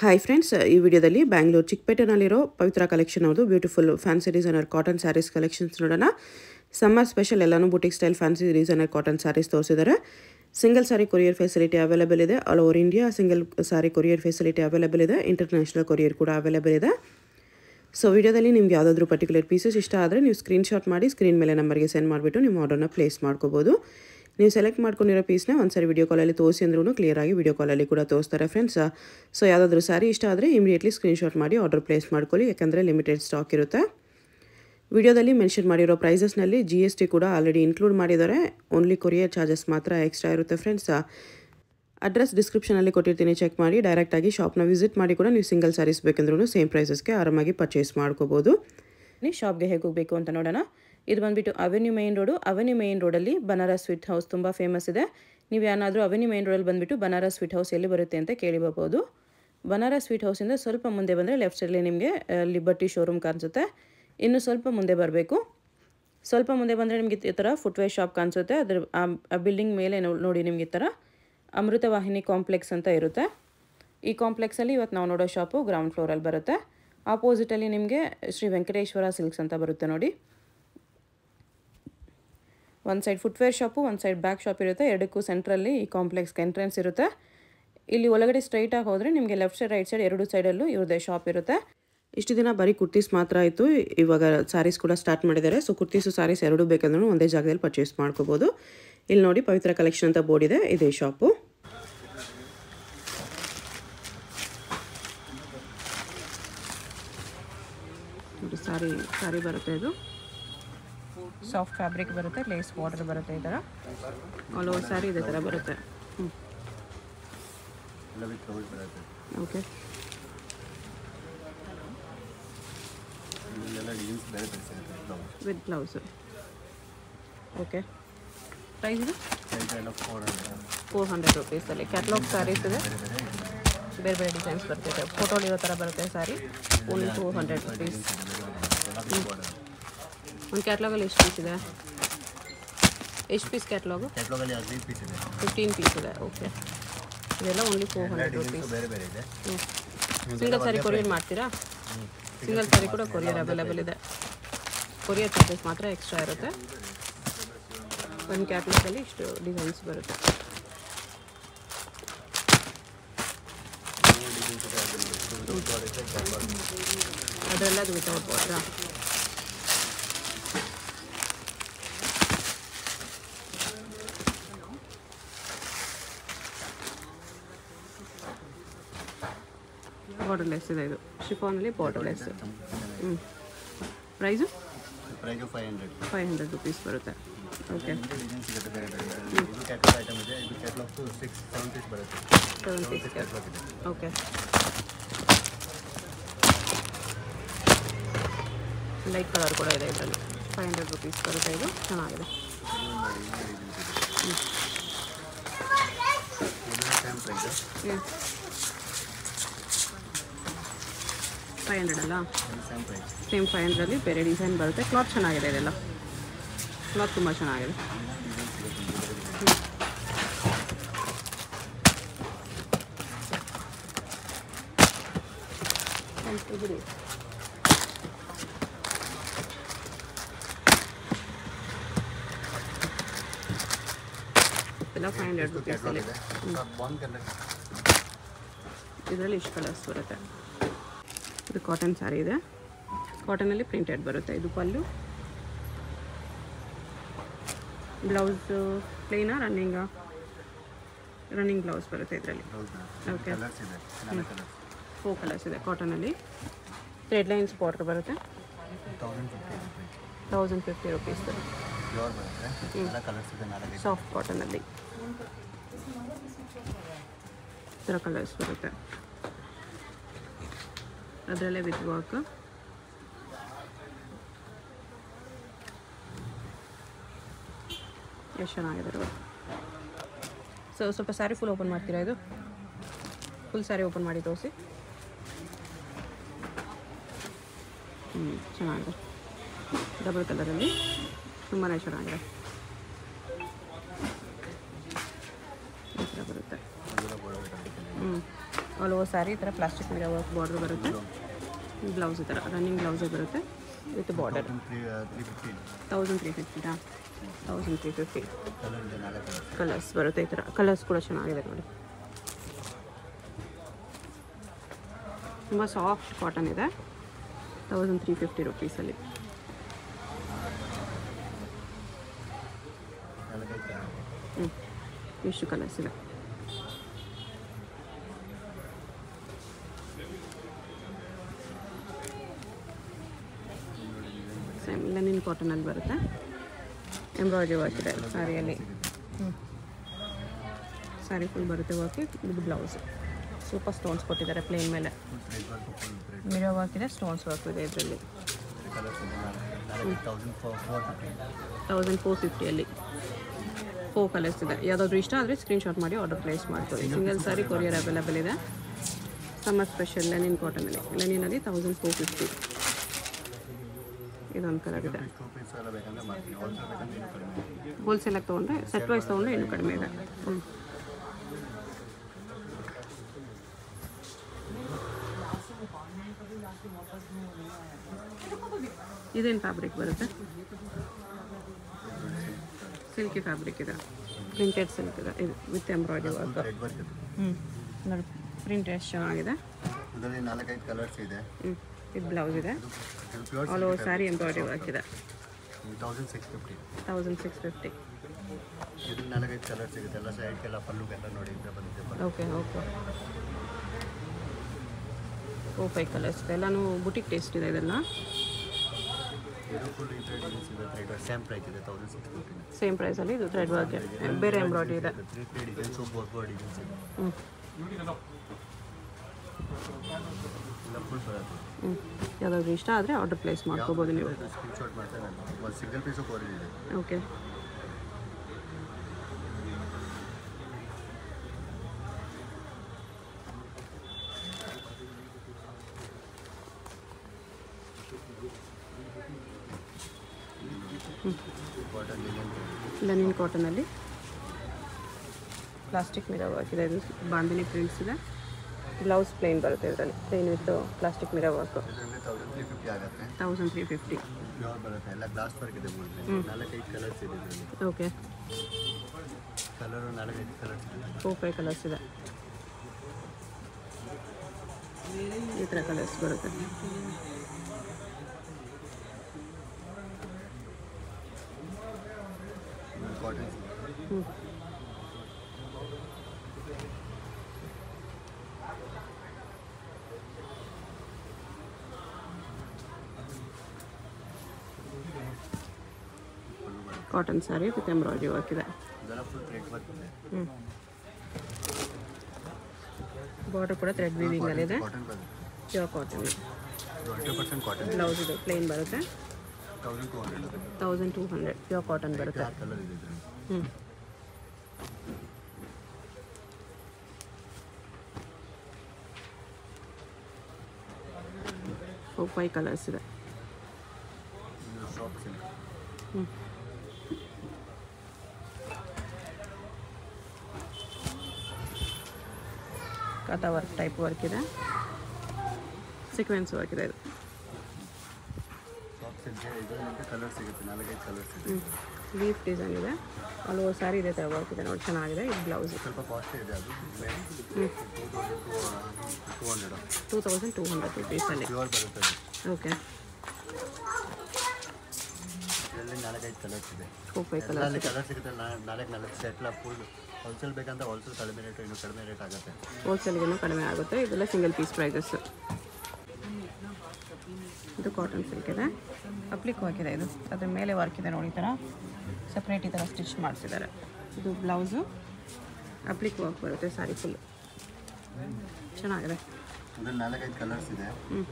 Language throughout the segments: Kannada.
ಹಾಯ್ ಫ್ರೆಂಡ್ಸ್ ಈ ವಿಡಿಯೋದಲ್ಲಿ ಬ್ಯಾಂಗ್ಳೂರು ಚಿಕ್ಕಪೇಟೆನಲ್ಲಿರೋ ಪವಿತ್ರ ಕಲೆಕ್ಷನ್ ಅವ್ರದ್ದು beautiful fancy designer cotton saris collections ನೋಡೋಣ. ಸಮ್ಮರ್ ಸ್ಪೆಷಲ್ ಎಲ್ಲನೂ boutique style fancy designer cotton saris ತೋರಿಸಿದ್ದಾರೆ single sari courier facility available ಇದೆ. All over India single sari courier facility available ಇದೆ. ಇಂಟರ್ನ್ಯಾಷನಲ್ ಕೊರಿಯರ್ ಕೂಡ ಅವೈಲೇಬಲ್ ಇದೆ. ಸೊ ವಿಡಿಯೋದಲ್ಲಿ ನಿಮ್ಗೆ ಯಾವುದಾದ್ರೂ ಪರ್ಟಿಕ್ಯುಲರ್ ಪೀಸಸ್ ಇಷ್ಟ ಆದರೆ ನೀವು ಸ್ಕ್ರೀನ್ಶಾಟ್ ಮಾಡಿ ಸ್ಕ್ರೀನ್ ಮೇಲೆ ನಂಬರ್ಗೆ ಸೆಂಡ್ ಮಾಡಿಬಿಟ್ಟು ನಿಮ್ಮ ಆರ್ಡರ್ನ ಪ್ಲೇಸ್ ಮಾಡ್ಕೋಬೋದು. ನೀವು ಸೆಲೆಕ್ಟ್ ಮಾಡ್ಕೊಂಡಿರೋ ಪೀಸ್ನ ಒಂದ್ಸರಿ ವಿಡಿಯೋ ಕಾಲಲ್ಲಿ ತೋರಿಸಿ ಅಂದ್ರೂ ಕ್ಲಿಯರಾಗಿ ವಿಡಿಯೋ ಕಾಲಲ್ಲಿ ಕೂಡ ತೋರಿಸ್ತಾರೆ ಫ್ರೆಂಡ್ಸ್ ಸೊ ಯಾವುದಾದ್ರೂ ಸ್ಯಾರಿ ಇಷ್ಟ ಆದರೆ ಇಮಿಡಿಯೇಟ್ಲಿ ಸ್ಕ್ರೀನ್ಶಾಟ್ ಮಾಡಿ ಆರ್ಡರ್ ಪ್ಲೇಸ್ ಮಾಡ್ಕೊಳ್ಳಿ, ಯಾಕಂದರೆ ಲಿಮಿಟೆಡ್ ಸ್ಟಾಕ್ ಇರುತ್ತೆ. ವಿಡಿಯೋದಲ್ಲಿ ಮೆನ್ಷನ್ ಮಾಡಿರೋ ಪ್ರೈಸಸ್ನಲ್ಲಿ ಜಿ ಎಸ್ ಟಿ ಕೂಡ ಆಲ್ರೆಡಿ ಇನ್ಕ್ಲೂಡ್ ಮಾಡಿದ್ದಾರೆ. ಓನ್ಲಿ ಕೊರಿಯರ್ ಚಾರ್ಜಸ್ ಮಾತ್ರ ಎಕ್ಸ್ಟ್ರಾ ಇರುತ್ತೆ ಫ್ರೆಂಡ್ಸ್ ಅಡ್ರೆಸ್ ಡಿಸ್ಕ್ರಿಪ್ಷನಲ್ಲಿ ಕೊಟ್ಟಿರ್ತೀನಿ ಚೆಕ್ ಮಾಡಿ. ಡೈರೆಕ್ಟಾಗಿ ಶಾಪ್ನ ವಿಸಿಟ್ ಮಾಡಿ ಕೂಡ ನೀವು ಸಿಂಗಲ್ ಸ್ಯಾರೀಸ್ ಬೇಕಂದ್ರೂ ಸೇಮ್ ಪ್ರೈಸಸ್ಗೆ ಆರಾಮಾಗಿ ಪರ್ಚೇಸ್ ಮಾಡ್ಕೋಬೋದು. ನೀವು ಶಾಪ್ಗೆ ಹೇಗೆ ಹೋಗಬೇಕು ಅಂತ ನೋಡೋಣ. ಇದು ಬಂದುಬಿಟ್ಟು avenue main road avenue main ರೋಡಲ್ಲಿ ಬನಾರಸ್ ಸ್ವೀಟ್ ಹೌಸ್ ತುಂಬ ಫೇಮಸ್ ಇದೆ. ನೀವು ಏನಾದರೂ ಅವೆನ್ಯೂ ಮೈನ್ ರೋಡಲ್ಲಿ ಬಂದುಬಿಟ್ಟು ಬನಾರಸ್ ಸ್ವೀಟ್ ಹೌಸ್ ಎಲ್ಲಿ ಬರುತ್ತೆ ಅಂತ ಕೇಳಿ ಬರ್ಬೋದು ಬನಾರಸ್ ಸ್ವೀಟ್ ಹೌಸಿಂದ ಸ್ವಲ್ಪ ಮುಂದೆ ಬಂದರೆ ಲೆಫ್ಟ್ ಸೈಡಲ್ಲಿ ನಿಮಗೆ ಲಿಬರ್ಟಿ ಶೋರೂಮ್ ಕಾಣಿಸುತ್ತೆ. ಇನ್ನು ಸ್ವಲ್ಪ ಮುಂದೆ ಬರಬೇಕು. ಸ್ವಲ್ಪ ಮುಂದೆ ಬಂದರೆ ನಿಮಗೆ ಈ ಥರ ಫುಟ್ವೇರ್ ಶಾಪ್ ಕಾಣಿಸುತ್ತೆ. ಅದರ, ಆ ಬಿಲ್ಡಿಂಗ್ ಮೇಲೆ ನೋಡಿ ನಿಮಗೆ ಈ ಥರ ಅಮೃತವಾಹಿನಿ ಕಾಂಪ್ಲೆಕ್ಸ್ ಅಂತ ಇರುತ್ತೆ. ಈ ಕಾಂಪ್ಲೆಕ್ಸಲ್ಲಿ ಇವತ್ತು ನಾವು ನೋಡೋ ಶಾಪು ಗ್ರೌಂಡ್ ಫ್ಲೋರಲ್ಲಿ ಬರುತ್ತೆ. ಆಪೋಸಿಟಲ್ಲಿ ನಿಮಗೆ ಶ್ರೀ ವೆಂಕಟೇಶ್ವರ ಸಿಲ್ಕ್ಸ್ ಅಂತ ಬರುತ್ತೆ ನೋಡಿ. ಒಂದು ಸೈಡ್ ಫುಟ್ವೇರ್ ಶಾಪು ಒಂದು ಸೈಡ್ ಬ್ಯಾಕ್ ಶಾಪ್ ಇರುತ್ತೆ. ಎರಡಕ್ಕೂ ಸೆಂಟ್ರಲ್ಲಿ ಈ ಕಾಂಪ್ಲೆಕ್ಸ್ಗೆ ಎಂಟ್ರೆನ್ಸ್ ಇರುತ್ತೆ. ಇಲ್ಲಿ ಒಳಗಡೆ ಸ್ಟ್ರೈಟಾಗಿ ಹೋದರೆ ನಿಮಗೆ ಲೆಫ್ಟ್ ಸೈಡ್ ರೈಟ್ ಸೈಡ್ ಎರಡು ಸೈಡಲ್ಲೂ ಇವ್ರದ್ದೇ ಶಾಪ್ ಇರುತ್ತೆ. ಇಷ್ಟು ದಿನ ಬರೀ ಕುರ್ತೀಸ್ ಮಾತ್ರ ಆಯಿತು. ಇವಾಗ ಸ್ಯಾರೀಸ್ ಕೂಡ ಸ್ಟಾರ್ಟ್ ಮಾಡಿದ್ದಾರೆ. ಸೊ ಕುರ್ತೀಸು ಸ್ಯಾರೀಸ್ ಎರಡೂ ಬೇಕಂದ್ರೂ ಒಂದೇ ಜಾಗದಲ್ಲಿ ಪರ್ಚೇಸ್ ಮಾಡ್ಕೋಬೋದು. ಇಲ್ಲಿ ನೋಡಿ ಪವಿತ್ರ ಕಲೆಕ್ಷನ್ ಅಂತ ಬೋರ್ಡ್ ಇದೆ. ಇದೇ ಶಾಪು ಸಾರಿ ಸಾರಿ ಬರುತ್ತೆ ಇದು. ಸಾಫ್ಟ್ ಫ್ಯಾಬ್ರಿಕ್ ಬರುತ್ತೆ ಲೇಸ್ ಬಾರ್ಡರ್ ಬರುತ್ತೆ ಈ ಥರ ಆಲ್ ಓವರ್ ಸ್ಯಾರಿ ಇದೇ ಥರ ಬರುತ್ತೆ. Okay with blouse okay price ಇದು? ಫೋರ್ ಹಂಡ್ರೆಡ್ ರುಪೀಸಲ್ಲಿ ಕ್ಯಾಟ್ಲಾಗ್ ಸ್ಯಾರೀಸ್ ಇದೆ. ಬೇರೆ ಬೇರೆ ಡಿಸೈನ್ಸ್ ಬರ್ತಿದೆ ಫೋಟೋಲಿರೋ ಥರ ಬರುತ್ತೆ sari only two hundred rupees ಒಂದು ಕ್ಯಾಟ್ಲಾಗಲ್ಲಿ ಎಷ್ಟು ಪೀಸ್ ಇದೆ? ಎಷ್ಟು ಪೀಸ್ ಕ್ಯಾಟ್ಲಾಗು ಫಿಫ್ಟೀನ್ ಪೀಸ್ ಇದೆ. ಓಕೆ ಇದೆಲ್ಲ ಓನ್ಲಿ ಫೋರ್ ಹಂಡ್ರೆಡ್ ರುಪೀಸ್ ಹ್ಞೂ ಸಿಂಗಲ್ ಸ್ಯಾರಿ ಕೊರಿಯರ್ ಮಾಡ್ತೀರಾ? ಸಿಂಗಲ್ ಸಾರಿ ಕೂಡ ಕೊರಿಯರ್ ಅವೈಲೇಬಲ್ ಇದೆ. ಕೊರಿಯರ್ ಚಾರ್ಜಸ್ ಮಾತ್ರ ಎಕ್ಸ್ಟ್ರಾ ಇರುತ್ತೆ. ಒಂದು ಕ್ಯಾಟ್ಲಾಗಲ್ಲಿ ಇಷ್ಟು ಡಿಸೈನ್ಸ್ ಬರುತ್ತೆ. ಅದೆಲ್ಲ ಅದು ವಿತೌಟ್ ಬಾರ್ಡ್ರಾ ಬಾರ್ಡರ್ಲೆಸ್ ಇದೆ ಇದು ಶಿಫಾನಲ್ಲಿ ಬಾರ್ಡರ್ಲೆಸ್ ಹ್ಞೂ price price five hundred five hundred rupees ಬರುತ್ತೆ ಓಕೆ ಓಕೆ ಲೈಟ್ ಕಲರ್ ಕೂಡ ಇದೆ ಇದರಲ್ಲಿ ಫೈವ್ ಹಂಡ್ರೆಡ್ ರುಪೀಸ್ ಬರುತ್ತೆ ಇದು ಚೆನ್ನಾಗಿದೆ ಹ್ಞೂ ಫೈವ್ ಹಂಡ್ರೆಡ್ ಅಲ್ಲ? ಸೇಮ್ ಫೈವ್ ಹಂಡ್ರೆಡಲ್ಲಿ ಬೇರೆ ಡಿಸೈನ್ ಬರುತ್ತೆ. ಕ್ಲಾತ್ ಚೆನ್ನಾಗಿದೆ ಇದೆಲ್ಲ. ಕ್ಲಾತ್ ತುಂಬ ಚೆನ್ನಾಗಿದೆ. ಎಲ್ಲ ಫೈವ್ ಇದರಲ್ಲಿ ಇಷ್ಟು ಕಲರ್ಸ್ ಬರುತ್ತೆ. ಇದು ಕಾಟನ್ ಸ್ಯಾರಿ ಇದೆ. ಕಾಟನಲ್ಲಿ ಪ್ರಿಂಟೆಡ್ ಬರುತ್ತೆ ಇದು ಪಲ್ಲು. ಬ್ಲೌಸ್ ಪ್ಲೇನಾ ರನ್ನಿಂಗ ರನ್ನಿಂಗ್ ಬ್ಲೌಸ್ ಬರುತ್ತೆ ಇದರಲ್ಲಿ. ಓಕೆ ಫೋ ಕಲರ್ಸ್ ಇದೆ. ಕಾಟನಲ್ಲಿ ತ್ರೆಡ್ ಲೈನ್ಸ್ ಬಾರ್ಡರ್ ಬರುತ್ತೆ. ತೌಸಂಡ್ ಫಿಫ್ಟಿ ರುಪೀಸ್ ಸಾಫ್ಟ್ ಕಾಟನಲ್ಲಿ ಈ ಥರ ಕಲರ್ಸ್ ಬರುತ್ತೆ. ಅದರಲ್ಲೇ ವಿತ್ ವರ್ಕ್ ಎಷ್ಟು ಚೆನ್ನಾಗಿದೆ ಸೊ ಸ್ವಲ್ಪ ಸ್ಯಾರಿ ಫುಲ್ ಓಪನ್ ಮಾಡ್ತೀರಾ ಇದು? ಫುಲ್ ಸ್ಯಾರಿ ಓಪನ್ ಮಾಡಿ ತೋರಿಸಿ. ಹ್ಞೂ ಚೆನ್ನಾಗಿದೆ. ಡಬಲ್ ಕಲರಲ್ಲಿ ತುಂಬಾ ಚೆನ್ನಾಗಿದೆ. ಬರುತ್ತೆ. ಹ್ಞೂ ಆಲ್ ಓವರ್ ಸ್ಯಾರಿ ಈ ಥರ ಪ್ಲಾಸ್ಟಿಕ್ ಮೇಲೆ ವರ್ಕ್ ಬಾರ್ಡರ್ ಬರುತ್ತೆ. ಬ್ಲೌಸ್ ಈ ಥರ ರನ್ನಿಂಗ್ ಬ್ಲೌಸೇ ಬರುತ್ತೆ ವಿತ್ ಬಾರ್ಡರ್ ತೌಸಂಡ್ ತ್ರೀ ಫಿಫ್ಟಿನಾ ತೌಸಂಡ್ ತ್ರೀ ಫಿಫ್ಟಿ ಕಲರ್ಸ್ ಬರುತ್ತೆ ಈ ಥರ. ಕಲರ್ಸ್ ಕೂಡ ಚೆನ್ನಾಗಿದೆ ನೋಡಿ. ತುಂಬ ಸಾಫ್ಟ್ ಕಾಟನ್ ಇದೆ. ತೌಸಂಡ್ ತ್ರೀ ಫಿಫ್ಟಿ ರುಪೀಸಲ್ಲಿ ಹ್ಞೂ ಇಷ್ಟು ಕಲರ್ಸ್ ಇದೆ ಸೇಮ್ ಲೆನಿನ್ ಕಾಟನಲ್ಲಿ ಬರುತ್ತೆ. ಎಂಬ್ರಾಯ್ಡ್ರಿ ವರ್ಕ್ ಇದೆ ಸ್ಯಾರಿಯಲ್ಲಿ ಹ್ಞೂ ಸ್ಯಾರಿ ಫುಲ್ ಬರುತ್ತೆ ವರ್ಕ್ ಇದು ಬ್ಲೌಸ್ ಸೂಪರ್ ಸ್ಟೋನ್ಸ್ ಕೊಟ್ಟಿದ್ದಾರೆ ಪ್ಲೇನ್ ಮೇಲೆ. ಮಿರೋ ವರ್ಕ್ ಇದೆ ಸ್ಟೋನ್ಸ್ ವರ್ಕ್ ಇದೆ ಇದರಲ್ಲಿ. ತೌಸಂಡ್ ಫೋರ್ ಫಿಫ್ಟಿಯಲ್ಲಿ ಫೋರ್ ಕಲರ್ಸ್ ಇದೆ. ಯಾವುದಾದ್ರೂ ಇಷ್ಟ ಆದರೆ ಸ್ಕ್ರೀನ್ಶಾಟ್ ಮಾಡಿ ಆರ್ಡರ್ ಪ್ಲೇಸ್ ಮಾಡ್ಕೊಳ್ಳಿ. ಸಿಂಗಲ್ ಸಾರಿ ಕೊರಿಯರ್ ಅವೈಲೇಬಲ್ ಇದೆ. ಸಮ್ಮರ್ ಸ್ಪೆಷಲ್ ಲೆನಿನ್ ಕಾಟನಲ್ಲಿ ಲೆನಿನಲ್ಲಿ ತೌಸಂಡ್ ಫೋರ್ ಫಿಫ್ಟಿ ಇದೊಂದು ಕಲರ್ ಇದೆ. ಹೋಲ್ಸೇಲಾಗಿ ತೊಗೊಂಡ್ರೆ ಸೆಟ್ ವೈಸ್ ತೊಗೊಂಡ್ರೆ ಇನ್ನೂ ಕಡಿಮೆ ಇದೆ. ಹ್ಞೂ ಇದೇನು ಫ್ಯಾಬ್ರಿಕ್ ಬರುತ್ತೆ? ಸಿಲ್ಕಿ ಫ್ಯಾಬ್ರಿಕ್ ಇದೆ? ಪ್ರಿಂಟೆಡ್ ಸಿಲ್ಕ್ ಇದೆ? ಇದು ವಿತ್ ಎಂಬ್ರಾಯ್ಡ್ರಿ ವರ್ಕ್ ಹ್ಞೂ ನೋಡಿ ಪ್ರಿಂಟ್ ಎಷ್ಟು ಚೆನ್ನಾಗಿದೆ. ಇದರಲ್ಲಿ ನಾಲ್ಕೈದು ಕಲರ್ಸ್ ಇದೆ. ಹ್ಞೂ ಇದು ಬ್ಲೌಸ್ ಇದೆ. All over sari embroidery work ಇದೆ. Thousand six fifty thousand six fifty colour ಸಿಗುತ್ತೆ ಎಲ್ಲ ಸೈಡ್ಗೆಲ್ಲ ಪಲ್ಲುಗೆಲ್ಲ ನೋಡಿ ಬಂದಿದೆ ಓಕೆ ಓಕೆ ಓ ಫೈವ್ ಕಲರ್ಸ್ ಇದೆ ಎಲ್ಲನೂ ಬುಟಿಕ್ ಟೇಸ್ಟ್ ಇದೆ. ಇದೆಲ್ಲ ಸೇಮ್ ಪ್ರೈಸ್ ಪ್ರೈಸಲ್ಲಿ ಇದು ಥ್ರೆಡ್ ವರ್ಕ್ ಬೇರೆ ಎಂಬ್ರಾಯ್ಡ್ರಿ ಇದೆ ಯಾವುದಾದ್ರು ಇಷ್ಟ ಆದರೆ ಆರ್ಡರ್ ಪ್ಲೇಸ್ ಮಾಡ್ಕೋಬೋದು ನೀವು. ಸಿಂಗಲ್ ಪೀಸು ಓಕೆ ಲಿನನ್ ಕಾಟನಲ್ಲಿ ಪ್ಲಾಸ್ಟಿಕ್ ಮಿರರ್ ಇದೆ. ಇದು. ಪ್ರಿಂಟ್ಸ್ ಇದೆ. ಬ್ಲೌಸ್ ಪ್ಲೇನ್ ಬರುತ್ತೆ ಇದರಲ್ಲಿ. Plain with plastic mirror work thousand three fifty okay four five colours ಇದೆ. ಈ ಥರ ಕಲರ್ಸ್ ಬರುತ್ತೆ. ಹ್ಞೂ cotton sari with embroidery work ಇದೆ. ಬಾರ್ಡರ್ ಕೂಡ ಥ್ರೆಡ್ ವೀವಿಂಗಲ್ಲಿ ಇದೆ ಪ್ಯೂರ್ ಕಾಟನ್ ಬ್ಲೌಸ್ ಇದು ಪ್ಲೇನ್ ಬರುತ್ತೆ. Thousand two hundred pure cotton ಬರುತ್ತೆ. ಹ್ಞೂ ಫೈವ್ ಕಲರ್ಸ್ ಇದೆ. ಹ್ಞೂ ಕಥಾ ವರ್ಕ್ ಟೈಪ್ ವರ್ಕ್ ಇದೆ. ಸೀಕ್ವೆನ್ಸ್ ವರ್ಕ್ ಇದೆ ಇದು. ಲೀಫ್ ಡಿಸೈನ್ ಇದೆ. ಅಲ್ಲಿ ಒಂದು ಸ್ಯಾರಿ ಇದೆ. ಥರ ವರ್ಕ್ ಇದೆ ನೋಡಿ ಚೆನ್ನಾಗಿದೆ. ಇದು ಬ್ಲೌಸ್ ಸ್ವಲ್ಪ ಕಾಸ್ಟ್ಲಿ ಇದೆ ಅದು. ಟೂ ತೌಸಂಡ್ ಟೂ ಹಂಡ್ರೆಡ್ ರುಪೀಸಲ್ಲಿ ಬರುತ್ತೆ ಓಕೆ ಇದರಲ್ಲಿ ನಾಲ್ಕೈದು ಕಲರ್ಸ್ ಇದೆ. ಅಲ್ಲಿ ಕಲರ್ ಸಿಗುತ್ತೆ. ನಾಲ್ಕು ನಾಲ್ಕು ಸೆಟ್ಲ ಫುಲ್ ಹೋಲ್ಸೇಲ್ ಬೇಕಂತ ಹೋಲ್ಸೇಲ್ ಕಡಿಮೆ ರೇಟ್ ಇನ್ನೂ ಕಡಿಮೆ ರೇಟ್ ಆಗುತ್ತೆ. ಹೋಲ್ಸೇಲ್ಗೂ ಕಡಿಮೆ ಆಗುತ್ತೆ. ಇದೆಲ್ಲ ಸಿಂಗಲ್ ಪೀಸ್ ಪ್ರೈಸಸ್ ಇದು ಕಾಟನ್ ಸಿಲ್ಕ್ ಇದೆ. ಅಪ್ಲಿಕ್ ಹಾಕಿದೆ ಇದು ಅದ್ರ ಮೇಲೆ ವರ್ಕ್ ಇದೆ ನೋಡಿ ಈ ಥರ ಸಪ್ರೇಟ್ ಈ ಥರ ಸ್ಟಿಚ್ ಮಾಡಿಸಿದ್ದಾರೆ. ಇದು ಬ್ಲೌಸು ಅಪ್ಲಿಕ್ ವರ್ಕ್ ಬರುತ್ತೆ ಸಾರಿ ಫುಲ್ ಚೆನ್ನಾಗಿದೆ. ಕಲರ್ಸ್ ಇದೆ. ಹ್ಞೂ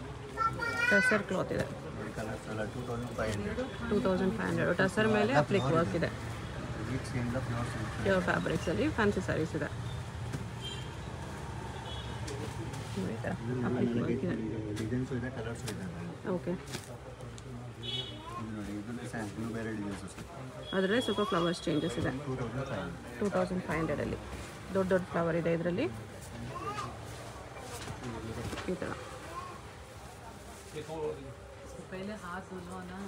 ಟಸರ್ ಕ್ಲಾತ್ ಇದೆ. Two thousand five hundred tussar ಮೇಲೆ ಅಪ್ಲಿಕ್ ವರ್ಕ್ ಇದೆ. ಪ್ಯೂರ್ ಫ್ಯಾಬ್ರಿಕ್ಸಲ್ಲಿ ಫ್ಯಾನ್ಸಿ ಸ್ಯಾರೀಸ್ ಇದೆ. ಓಕೆ ಅದರಲ್ಲಿ ಸ್ವಲ್ಪ ಫ್ಲವರ್ಸ್ ಚೇಂಜಸ್ ಇದೆ. ಟೂ ತೌಸಂಡ್ ಫೈವ್ ಹಂಡ್ರೆಡಲ್ಲಿ ದೊಡ್ಡ ದೊಡ್ಡ ಫ್ಲವರ್ ಇದೆ ಇದರಲ್ಲಿ. ಈ ಥರ पहले हाथ धुलवा ना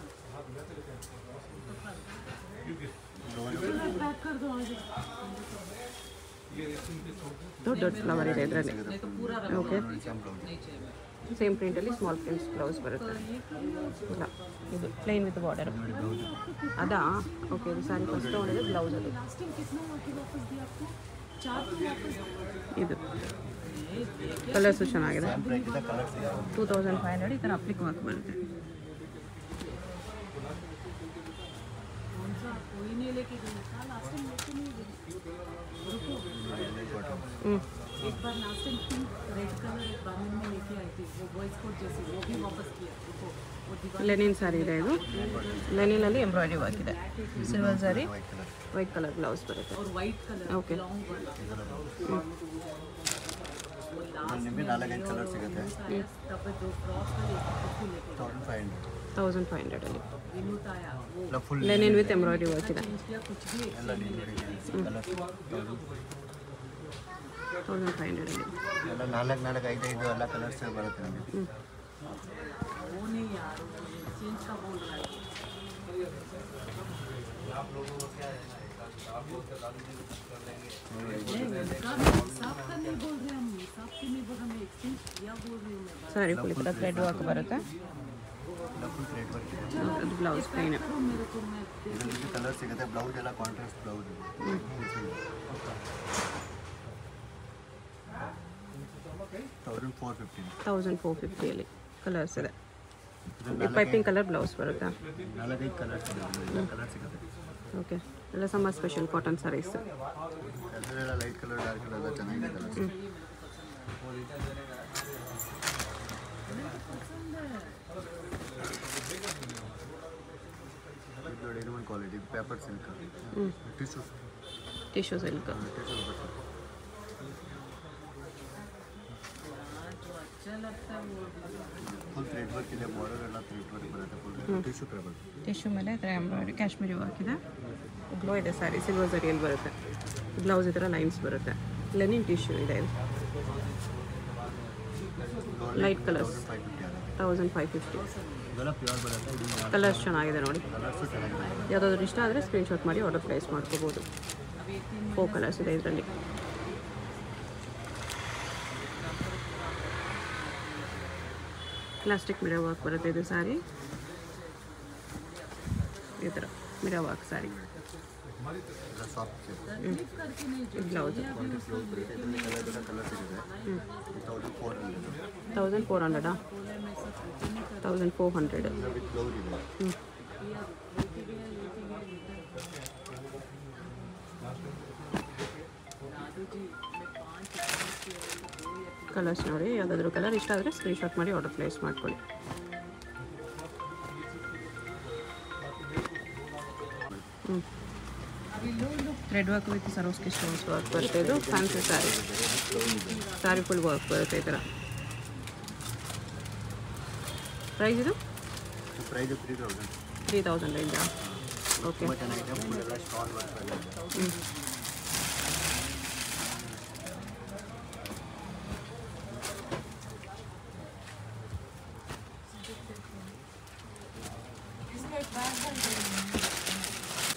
ದೊಡ್ಡ ದೊಡ್ಡ ಫ್ಲವರ್ ಇದೆ ಇದರಲ್ಲಿ नहीं तो पूरा रख ಓಕೆ नहीं चाहिए ಸೇಮ್ ಪ್ರಿಂಟಲ್ಲಿ ಸ್ಮಾಲ್ ಪ್ರಿಂಟ್ಸ್ ಬ್ಲೌಸ್ ಬರುತ್ತೆ ಇಲ್ಲ ಇದು ಪ್ಲೇನ್ ವಿತ್ ಬಾರ್ಡರ್ ಅದಾ ಓಕೆ ಇದು ಸಾರಿ ಫಸ್ಟ್ ತೊಗೊಂಡಿದ್ದು ಬ್ಲೌಸ್ ಅದು ಇದು ಕಲರ್ಸು ಚೆನ್ನಾಗಿದೆ ಟೂ ತೌಸಂಡ್ ಫೈವ್ ಹಂಡ್ರೆಡ್ ಈ ಥರ ಅಪ್ಲಿಕ್ ವರ್ಕ್ ಬರುತ್ತೆ ಹ್ಞೂ एक बार last time pink red colour एक बांधन में लेके आई थी वो बॉयज कोट जैसी वो भी वापस किया देखो वो दीवार ಲೆನಿನ್ ಸಾರಿ ಇದೆ ಇದು ಲೆನಿನಲ್ಲಿ ಎಂಬ್ರಾಯ್ಡ್ರಿ ವರ್ಕ್ ಇದೆ silver sari white colour white colour blouse ಬರುತ್ತೆ और वाइट कलर Okay. लॉन्ग ನಿಮಗೆ ನಾಲ್ಕೈದು ಕಲರ್ ಸಿಗುತ್ತೆ तब जो फ्रॉक है उसको लेके thousand five hundred thousand five ಹಂಡ್ರೆಡಲ್ಲಿ विनूत आया वो ಇಲ್ಲ full linen with embroidery work ಇದೆ ತೌಸಂಡ್ ಫೈವ್ ಹಂಡ್ರೆಡ್ ಎಲ್ಲ ನಾಲ್ಕು ನಾಲ್ಕು ಐದು ಐದು ಎಲ್ಲ ಕಲರ್ಸ್ ಬರುತ್ತೆ ನಮಗೆ ಸರಿ ಕುಳಿತರ ಥ್ರೆಡ್ ವರ್ಕ್ ಬರುತ್ತೆ ಬ್ಲೌಸ್ ಪ್ಲೇನ್ ಕಲರ್ ಸಿಗುತ್ತೆ ಬ್ಲೌಸ್ ಎಲ್ಲ ಕಾಂಟ್ರಾಸ್ಟ್ ಬ್ಲೌಸ್ ತೌಸಂಡ್ ಫೋರ್ ಫಿಫ್ಟಿಯಲ್ಲಿ ಕಲರ್ಸ್ ಇದೆ. ಪೈಪಿಂಗ್ ಕಲರ್ ಬ್ಲೌಸ್ ಬರುತ್ತೆ? ಓಕೆ ಎಲ್ಲ summer special cotton saris quality paper silk tissue tissue silk tissue ಮೇಲೆ ಎಂಬ್ರಾಯ್ಡ್ರಿ ಕಾಶ್ಮೀರಿ ವರ್ಕ್ ಇದೆ. ಗ್ಲೋ ಇದೆ ಸಾರಿ ಸಿಲ್ವರ್ ಸರಿಯಲ್ಲಿ ಬರುತ್ತೆ. ಬ್ಲೌಸ್ ಈ ಲೈನ್ಸ್ ಬರುತ್ತೆ. ಲೆನಿನ್ ಟಿಶ್ಯೂ ಇದೆ light colours thousand five fifty colours ಚೆನ್ನಾಗಿದೆ ನೋಡಿ. ಯಾವುದಾದ್ರೂ ಇಷ್ಟ ಆದರೆ ಸ್ಕ್ರೀನ್ಶಾಟ್ ಮಾಡಿ ಆರ್ಡರ್ ಪ್ಲೇಸ್ ಮಾಡ್ಕೋಬೋದು. ಫೋ ಕಲರ್ಸ್ ಇದೆ ಇದರಲ್ಲಿ. ಪ್ಲಾಸ್ಟಿಕ್ ಮಿರೋ ವರ್ಕ್ ಬರುತ್ತೆ ಇದು ಸಾರಿ ಈ ಥರ ಮಿರೋ ವರ್ಕ್ ಸಾರಿ ಎಲ್ಲ ಸಾಫ್ಟ್ करके नहीं जो ಬ್ಲೌಸ್ ಇದರಲ್ಲಿ ಕಲರ್ ಎಲ್ಲ ಕಲರ್ ಸಿಗುತ್ತೆ thousand four hundred thousand four ಹಂಡ್ರೆಡಾ thousand four hundred with blouse ಇದೆ ಹ್ಞೂ ಕಲರ್ಸ್ ನೋಡಿ ಯಾವುದಾದ್ರೂ ಕಲರ್ ಇಷ್ಟ ಆದರೆ ಸ್ಕ್ರೀನ್ಶಾಟ್ ಮಾಡಿ ಆರ್ಡರ್ ಪ್ಲೇಸ್ ಮಾಡ್ಕೊಳ್ಳಿ. ಹ್ಞೂ thread work with Swarovski stones work ಬರುತ್ತೆ ಇದು fancy sari sari full work ಬರುತ್ತೆ ಈ ಥರ ಪ್ರೈಸ್ ಇದು? Price three thousand three thousand ರೇಂಜಾ okay ತುಂಬ ಚೆನ್ನಾಗಿದೆ ಫುಲ್ ಎಲ್ಲ ಸ್ಟಾಲ್ ವರ್ಕ್ ಎಲ್ಲ ಇದೆ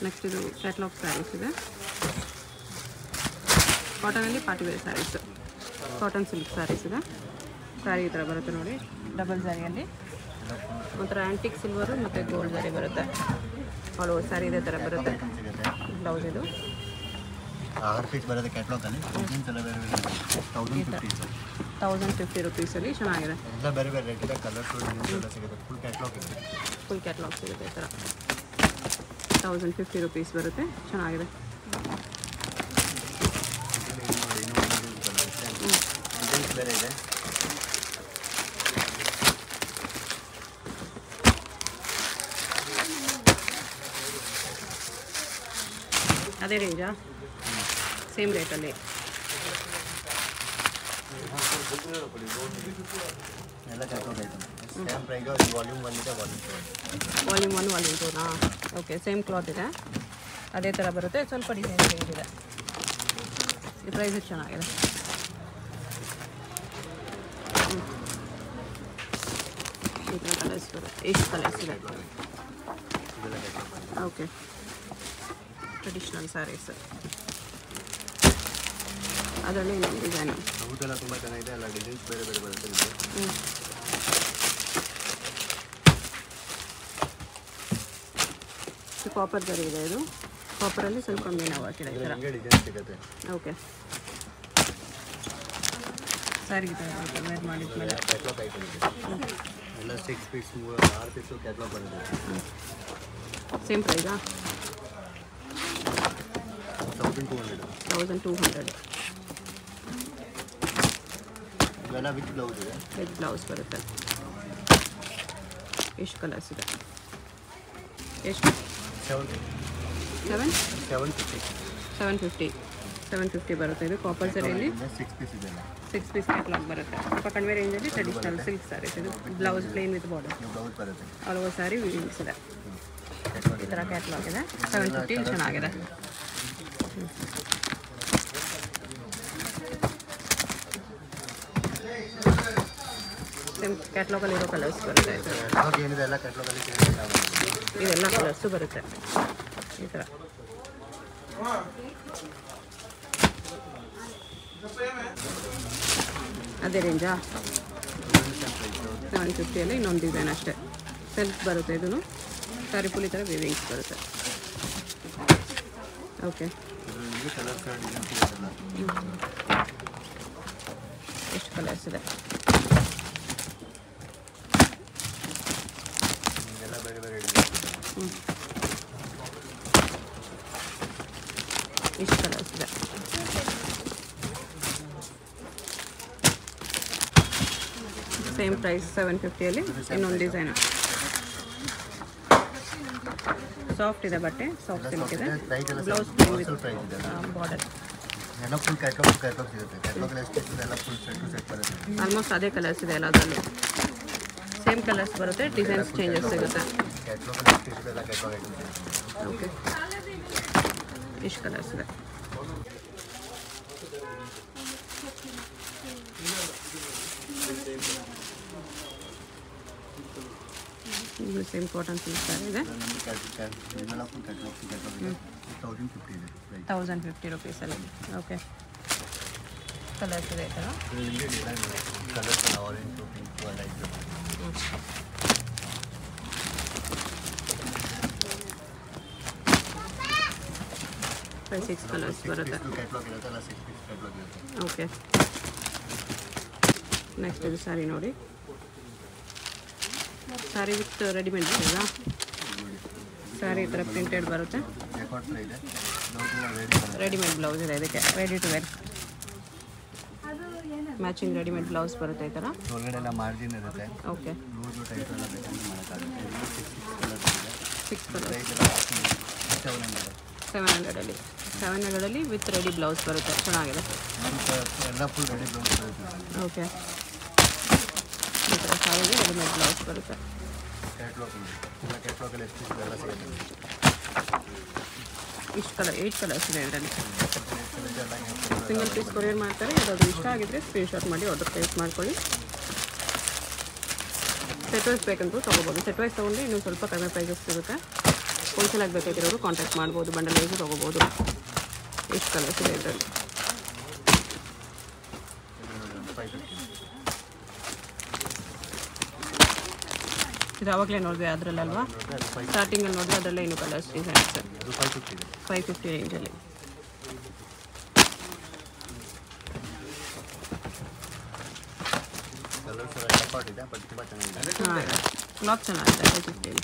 ನೆಕ್ಸ್ಟ್ ಇದು ಕ್ಯಾಟ್ಲಾಗ್ ಸ್ಯಾರೀಸ್ ಇದೆ. ಕಾಟನಲ್ಲಿ party wear saris cotton silk saris ಇದೆ. ಸ್ಯಾರಿ ಈ ಥರ ಬರುತ್ತೆ ನೋಡಿ. ಡಬಲ್ ಸ್ಯಾರಿಯಲ್ಲಿ ಒಂಥರ ಆ್ಯಂಟಿಕ್ ಸಿಲ್ವರು ಮತ್ತು ಗೋಲ್ಡ್ ಸ್ಯಾರಿ ಬರುತ್ತೆ. ಆಲ್ ಓವರ್ ಸ್ಯಾರಿ ಇದೇ ಥರ ಬರುತ್ತೆ. ಬ್ಲೌಸ್ ಇದು. ತೌಸಂಡ್ ಫಿಫ್ಟಿ ರುಪೀಸಲ್ಲಿ ಚೆನ್ನಾಗಿದೆ. ಫುಲ್ ಕ್ಯಾಟ್ಲಾಗ್ ಸಿಗುತ್ತೆ. ಈ ಥರ ತೌಸಂಡ್ ಫಿಫ್ಟಿ ರುಪೀಸ್ ಬರುತ್ತೆ. ಚೆನ್ನಾಗಿದೆ. ಇದರಲ್ಲಿ ನೋಡಿ ಇನ್ನೂ ಒಂದು ಡಿಸೈನ್ಸ್ ಬೇರೆ ಇದೆ ಅದೇ ರೇಂಜಾ ಸೇಮ್ ರೇಟಲ್ಲಿ ಎಲ್ಲ catalogue item same price volume one ಇದೆ volume two volume one volume ಟೂನಾ okay same cloth ಇದೆ. ಅದೇ ಥರ ಬರುತ್ತೆ. ಸ್ವಲ್ಪ ಡಿಸೈನ್ ಚೇಂಜ್ ಇದೆ. ಈ ಪ್ರೈಸ್ ಚೆನ್ನಾಗಿದೆ. ಕಲರ್ಸ್ ಬರುತ್ತೆ. ಎಷ್ಟು ಕಲರ್ಸ್ ಇದೆ. ಓಕೆ ಟ್ರೆಡಿಷ್ನಲ್ ಸ್ಯಾರೀಸ್ ಅದರಲ್ಲಿ ಡಿಸೈನ್ ಹೌದೆಲ್ಲ ತುಂಬ ಚೆನ್ನಾಗಿದೆ. ಎಲ್ಲ ಡಿಸೈನ್ಸ್ ಬೇರೆ ಬೇರೆ ಬರುತ್ತೆ ಹ್ಞೂ ಕಾಪರ್ ಇದೆ. ಇದು ಕಾಪರಲ್ಲಿ ಸ್ವಲ್ಪ ಡಿಸೈನ್ ಸಿಗುತ್ತೆ ಓಕೆ ಸರಿ ಇದೆ. ಥರ ಬರುತ್ತೆ ವೇರ್ ಮಾಡಿದ್ಮೇಲೆ ಇದೆ same ಪ್ರೈಸಾ thousand two hundred thousand two hundred ಇವೆಲ್ಲ ವಿತ್ ಬ್ಲೌಸ್ ಇದೆ. ವಿತ್ ಬ್ಲೌಸ್ ಬರುತ್ತೆ. ಎಷ್ಟು ಕಲರ್ಸ್ ಇದೆ? ಎಷ್ಟು? Seven seven fifty seven fifty seven fifty ಬರುತ್ತೆ. ಇದು ಕಾಪರ್ ಸರಿಯಲ್ಲಿ ಸಿಕ್ಸ್ ಪೀಸ್ ಇದೆ ಸಿಕ್ಸ್ ಪೀಸ್ ಕ್ಯಾಟ್ಲಾಗ್ ಬರುತ್ತೆ. ಸ್ವಲ್ಪ ಕಡಿಮೆ ರೇಂಜಲ್ಲಿ ಟ್ರೆಡಿಷನಲ್ ಸಿಲ್ಕ್ ಸ್ಯಾರೀಸ್ ಇದು blouse plain with border all over sari weavings ಇದೆ. ಈ ಥರ ಕ್ಯಾಟ್ಲಾಗ್ ಇದೆ. ಸೆವೆನ್ ಫಿಫ್ಟಿ ಚೆನ್ನಾಗಿದೆ. ಸೇಮ್ ಕ್ಯಾಟ್ಲಾಗಲ್ಲಿ ಇರೋ ಕಲರ್ಸ್ ಬರುತ್ತೆ. ಇದೆಲ್ಲ ಕಲರ್ಸು ಬರುತ್ತೆ. ಈ ಥರ ಅದೇ ರೇಂಜಾ ಸೆವೆನ್ ಫಿಫ್ಟಿಯಲ್ಲಿ ಇನ್ನೊಂದು ಡಿಸೈನ್ ಅಷ್ಟೇ. ಸೆಲ್ಫ್ ಬರುತ್ತೆ ಇದೂ ಸಾರಿ ಪುಲಿ ಥರ ವಿವಿಂಗ್ಸ್ ಬರುತ್ತೆ. ಓಕೆ ಎಷ್ಟು ಕಲರ್ಸ್ ಇದೆ ಎಲ್ಲ ಬೇರೆ ಬೇರೆ ಡಿಸೈನ್ ಹ್ಞೂ ಎಷ್ಟು ಕಲರ್ಸ್ ಇದೆ ಸೇಮ್ ಪ್ರೈಸ್ ಸೆವೆನ್ ಫಿಫ್ಟಿಯಲ್ಲಿ ಇನ್ನೊಂದು ಡಿಸೈನು ಸಾಫ್ಟ್ ಇದೆ ಬಟ್ಟೆ ಸಾಫ್ಟ್ ಸಿಲ್ಕ್ ಇದೆ. ಬ್ಲೌಸ್ ಬಾರ್ಡರ್ ಆಲ್ಮೋಸ್ಟ್ ಅದೇ ಕಲರ್ಸ್ ಇದೆ ಎಲ್ಲದರಲ್ಲೂ. ಸೇಮ್ ಕಲರ್ಸ್ ಬರುತ್ತೆ ಡಿಸೈನ್ಸ್ ಚೇಂಜಸ್ ಸಿಗುತ್ತೆ. ಕ್ಯಾಟ್ಲಾಗ್ ಎಷ್ಟು ಪೀಸ್ ಇದೆ ಎಲ್ಲ ಕ್ಯಾಟ್ಲಾಗ್ ಐಟಮ್ ಸಿಗುತ್ತೆ ಓಕೆ ಎಷ್ಟು ಕಲರ್ಸ್ ಇದೆ ಇದು ಸೇಮ್ ಕಾಟನ್ ಸಿಲ್ಕ್ ಸ್ಯಾರಿ ಇದೆ ಇದೆಲ್ಲ ಫುಲ್ ಕ್ಯಾಟ್ಲಾಗ್ ಕ್ಯಾಟ್ಲಾಗ್ ಇದೆ ತೌಸಂಡ್ ಫಿಫ್ಟಿ ಇದೆ ಪ್ರೈಸ್ ತೌಸಂಡ್ ಫಿಫ್ಟಿ ರುಪೀಸಲ್ಲಿ ಓಕೆ ಕಲರ್ಸ್ ಇದೆ ಈ ಥರ ನಿಮಗೆ ಡಿಸೈನ್ ಕಲರ್ಸ್ ಎಲ್ಲ ಆರೆಂಜ್ ಪಿಂಕ್ ಎಲ್ಲ ಇದೆ ಫೈವ್ ಸಿಕ್ಸ್ ಕಲರ್ಸ್ ಬರುತ್ತೆ. ಓಕೆ ನೆಕ್ಸ್ಟ್ ಇದು ಸ್ಯಾರಿ ನೋಡಿ. ಸ್ಯಾರಿ ವಿತ್ ರೆಡಿಮೇಡ್ ಇದೆಯಾ ಸ್ಯಾರಿ ಈ ಥರ ಪ್ರಿಂಟೆಡ್ ಬರುತ್ತೆ. ರೆಡಿಮೇಡ್ ಬ್ಲೌಸ್ ಇದೆ. ಇದಕ್ಕೆ. Ready to wear matching readymade blouse ಬರುತ್ತೆ ಈ ಥರ ಒಳಗಡೆ ಮಾರ್ಜಿನ್ ಇರುತ್ತೆ. ಓಕೆ ಸಿಕ್ಸ್ ಹಂಡ್ರೆಡ್ ಸೆವೆನ್ ಹಂಡ್ರೆಡಲ್ಲಿ ಸೆವೆನ್ ಹಂಡ್ರೆಡಲ್ಲಿ ವಿತ್ ರೆಡಿ ಬ್ಲೌಸ್ ಬರುತ್ತೆ. ಚೆನ್ನಾಗಿದೆ. ಓಕೆ ಈ ಥರ ಸಾರಿಗೆ ರೆಡಿಮೇಡ್ ಬ್ಲೌಸ್ ಬರುತ್ತೆ. ಇಷ್ಟು ಕಲರ್ ಏಯ್ಟ್ ಕಲರ್ಸ್ ಇದೆ ಇದರಲ್ಲಿ. ಸಿಂಗಲ್ ಪೀಸ್ ಕೊರಿಯರ್ ಮಾಡ್ತಾರೆ. ಯಾವುದಾದ್ರು ಇಷ್ಟ ಆಗಿದ್ರೆ ಸ್ಕ್ರೀನ್ಶಾಟ್ ಮಾಡಿ ಆರ್ಡರ್ ಪ್ಲೇಸ್ ಮಾಡ್ಕೊಳ್ಳಿ. ಸೆಟ್ ವೈಸ್ ಬೇಕಂತ ತೊಗೋಬೋದು. ಸೆಟ್ ವೈಸ್ ತೊಗೊಂಡ್ರೆ ಇನ್ನೂ ಸ್ವಲ್ಪ ಕಡಿಮೆ ಪ್ರೈಸಸ್ ಸಿಗುತ್ತೆ. ಹೋಲ್ಸೇಲ್ ಆಗಿ ಬೇಕಾಗಿರೋರು ಕಾಂಟ್ಯಾಕ್ಟ್ ಮಾಡ್ಬೋದು ಬಂಡಲ್ ವೈಸು ತೊಗೋಬೋದು. ಎಷ್ಟು ಕಲರ್ಸ್ ಇದೆ ಇದರಲ್ಲಿ ಇದು ಆವಾಗಲೇ ನೋಡಿದೆ ಅದರಲ್ಲಲ್ವಾ ಸ್ಟಾರ್ಟಿಂಗಲ್ಲಿ ನೋಡಿದೆ ಅದರಲ್ಲೇ ಇನ್ನು ಕಲರ್ಸ್ ಡಿಸೈನ್ಸ್ ಫೈವ್ ಫಿಫ್ಟಿ ಇದೆ ಫೈವ್ ಫಿಫ್ಟಿ ರೇಂಜಲ್ಲಿ ಕ್ಲಾತ್ ಚೆನ್ನಾಗಿದೆ ಫೈವ್ ಫಿಫ್ಟಿಯಲ್ಲಿ